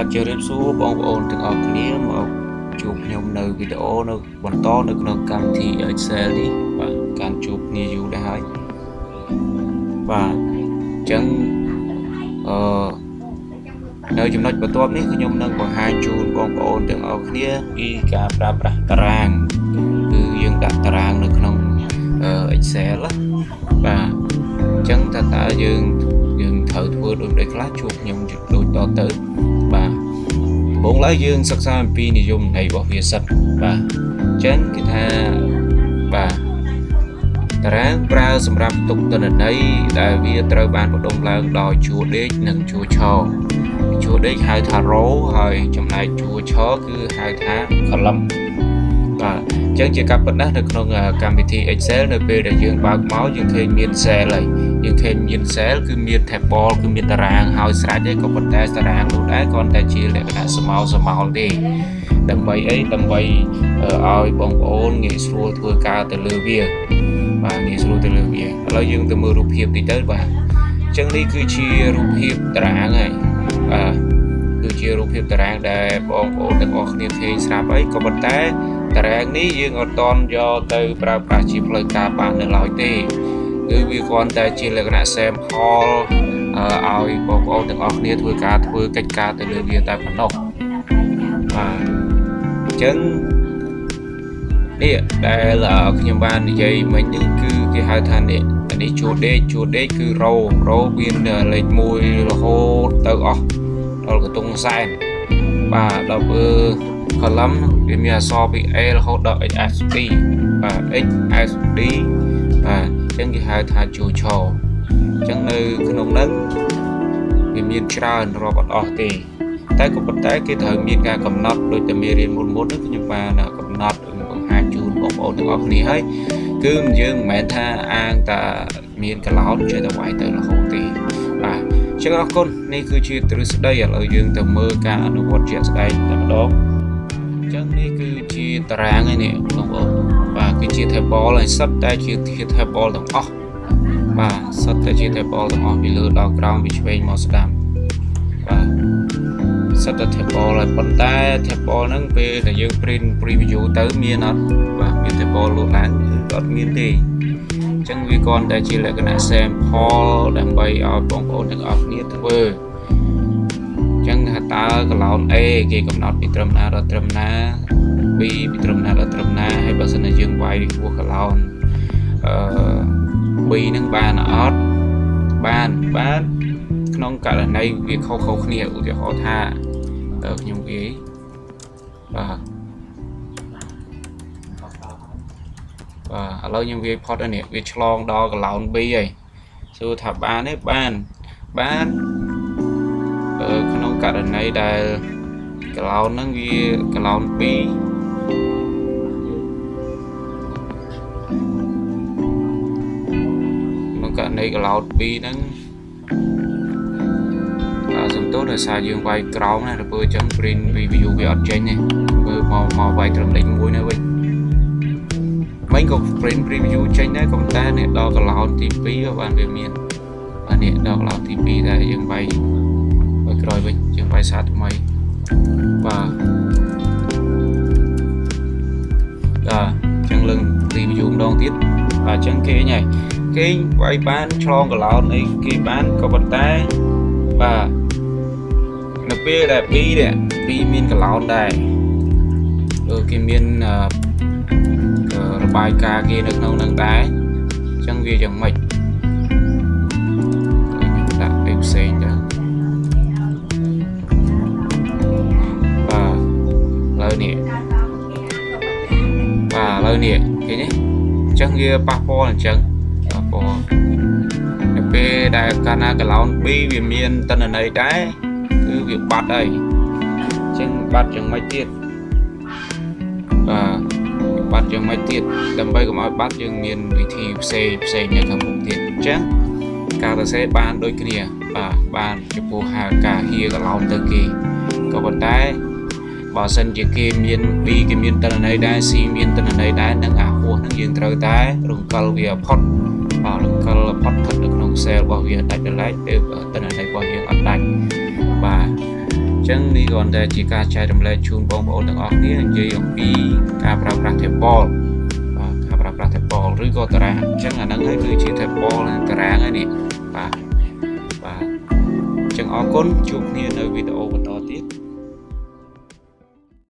បាទជម្រាបសួរបងប្អូនទាំងអស់គ្នាមកជួបខ្ញុំនៅវីដេអូនៅបន្តនៅក្នុងកម្មវិធី Excel នេះបាទការជួបគ្នាយូរដែរហើយបាទអញ្ចឹងអឺនៅចំណុចបន្ទាប់នេះខ្ញុំនឹងបង្ហាញជូនបងប្អូនទាំងអស់គ្នាពីការប្រើប្រាស់តារាងគឺយើងដាក់តារាងនៅក្នុង Excel បាទអញ្ចឹងតើតើយើងយើងត្រូវធ្វើដូចម្ដេចខ្លះជួបខ្ញុំដូចតទៅបាទ ដំបូងឡើយយើងសិក្សាអំពីនិយមន័យរបស់វាសិនបាទអញ្ចឹងគេថាបាទតារាងប្រើសម្រាប់ទុកទិន្នន័យដែលវាត្រូវបានបដុំឡើងដោយជួរដេកនិងជួរឆជួរដេកហៅថា row ហើយចំណែកជួរឆគឺហៅថា column បាទអញ្ចឹងជាការប៉ុណ្ណេះនៅក្នុងកម្មវិធី Excel នៅពេលដែលយើងបើកមកយើងឃើញមាន cell ហើយ យើងឃើញមាន cell គឺមាន table គឺមានតារាងហើយស្រេចហើយក៏ប៉ុន្តែតារាងនោះដែរគ្រាន់តែជាលក្ខណៈស្មោលស្មោលទេដើម្បីអីដើម្បីឲ្យបងប្អូនងាយស្រួលធ្វើការទៅលើវាបាទងាយស្រួលទៅលើវាឥឡូវយើងទៅមើលរូបភាពតិចទៅបាទអញ្ចឹងនេះគឺជារូបភាពតារាងហើយបាទគឺជារូបភាពតារាងដែលបងប្អូនទាំងអស់គ្នាឃើញស្រាប់អីក៏ប៉ុន្តែតារាងនេះយើងអត់តន់យកទៅប្រើប្រាស់ជាផ្លូវការបាននៅឡើយទេ គឺវាគ្រាន់តែជាលក្ខណៈ sample ឲ្យបងប្អូនទាំងអស់គ្នាធ្វើការធ្វើកិច្ចការទៅលើវាតែប៉ុណ្ណោះបាទអញ្ចឹងនេះដែលខ្ញុំបាននិយាយមិញនេះគឺគេហៅថានេះនេះជួរដេកជួរដេកគឺរោរោមានលេខ1រហូតទៅអស់ដល់កន្ទង់សែនបាទដល់បើ column វាមានអក្សរពី A រហូតដល់ XSD បាទ XSD បាទអញ្ចឹងគេហៅថាជួឆអញ្ចឹងនៅក្នុងហ្នឹងវាមានច្រើនរាប់អត់អស់ទេតែក៏ប៉ុន្តែគេត្រូវមានការកំណត់ដូចតែមេរៀនមុនមុនហ្នឹងខ្ញុំបានកំណត់បង្ហាញជូនបងប្អូនទាំងអស់គ្នាហើយគឺយើងមិនមែនថាអាងតែមានកឡោតចេះតែវាយទៅរហូតទេបាទអញ្ចឹងអរគុណនេះគឺជាទ្រឹស្ដីឥឡូវយើងទៅមើលការអនុវត្តជាក់ស្ដែងតែម្ដងចឹងនេះគឺជាតារាងឯនេះបងប្អូនបាទ គឺជា table ហើយសិតតែជា table ទាំងអស់បាទសិតតែជា table ទាំងអស់ពីលើដល់ក្រោមពីឆ្វេងមកស្ដាំបាទសិតតែ table ហើយប៉ុន្តែ table ហ្នឹងពេលដែលយើង print preview ទៅមានអត់បាទមាន table លូតឡើងគឺអត់មានទេអញ្ចឹងវាគ្រាន់តែជាលក្ខណៈ sample ដើម្បីឲ្យបងប្អូនទាំងអស់គ្នាធ្វើចឹងថាតើកឡោន A គេកំណត់ពីត្រឹមណាដល់ត្រឹមណា B ពីត្រឹមណាដល់ត្រឹមណាហើយបើ សិនជាយើងវាយហួសកឡោនអឺ B នឹងបានអត់បានបានក្នុងករណីវាខុសៗគ្នាឧទាហរណ៍ថាខ្ញុំវាយបាទបាទឥឡូវខ្ញុំវាយផុតនេះវាឆ្លងដល់កឡោន B ហើយសួរថាបានទេបានបានក្នុងករណីដែលកឡោនហ្នឹងវាកឡោន2 នុងករណីកឡោន2ហ្នឹងអាសំទោសដោយសារយើងវាយក្រោមណាទៅធ្វើអញ្ចឹង print review វាអត់ចេញទេមើលមកមកវាយត្រឹមលេខ1នេះវិញមិញក៏ print preview ចេញដែរក៏ប៉ុន្តែនេះដល់កឡោនទី2បានវាមានបាទនេះដល់កឡោនទី2ដែលយើងវាយក្រោយវិញយើងវាយសារថ្មីបាទបាទអញ្ចឹងលឹង review ម្ដងទៀតបាទអញ្ចឹងគេញ ហើយគេវាយបានឆ្លងកឡោនអីគេបានក៏ប៉ុន្តែបាទនៅពេលដែល B នេះ B មានកឡោនដែរគឺគេមានរបាយការណ៍គេនៅក្នុងនឹងដែរអញ្ចឹងវាយ៉ាងម៉េចខ្ញុំដាក់ពេលផ្សេងទៅនេះបាទឥឡូវនេះឃើញទេអញ្ចឹងវាប៉ះពាល់អញ្ចឹង ប៉ះពាល់នៅពេលដែលកាលណាកឡោន B វាមានតនន័យដែរគឺវាបាត់ហើយអញ្ចឹងបាត់យ៉ាងម៉េចទៀតបាទបាត់យ៉ាងម៉េចទៀតដើម្បីកុំឲ្យបាត់យើងមានវិធីផ្សេងផ្សេងនៅខាងមុខទៀតអញ្ចឹងការសរសេរបានដូចគ្នាបាទបានចំពោះហៅការហៀកឡោនទៅគេក៏ប៉ុន្តែបើសិនជាគេមាន B គេមានតនន័យដែរ C មានតនន័យដែរនឹងអាហួសនឹងយើងត្រូវតែរង្កិលវាផុត បាទរង្កិលផុតស្ថិតនៅក្នុង cell របស់វាដាច់ដライទៅតនន័យរបស់យើងអត់ដាច់បាទអញ្ចឹចឹងនេះគ្រាន់តែជាការចែករំលែកជូនបងប្អូនទាំងអស់គ្នានិយាយអំពីការប្រើប្រាស់ table បាទការប្រើប្រាស់ table ឬក៏តារាងអញ្ចឹងអាហ្នឹងហើយគឺជា table តារាងហើយនេះបាទបាទអញ្ចឹងអរគុណជួបគ្នានៅវីដេអូបន្តទៀត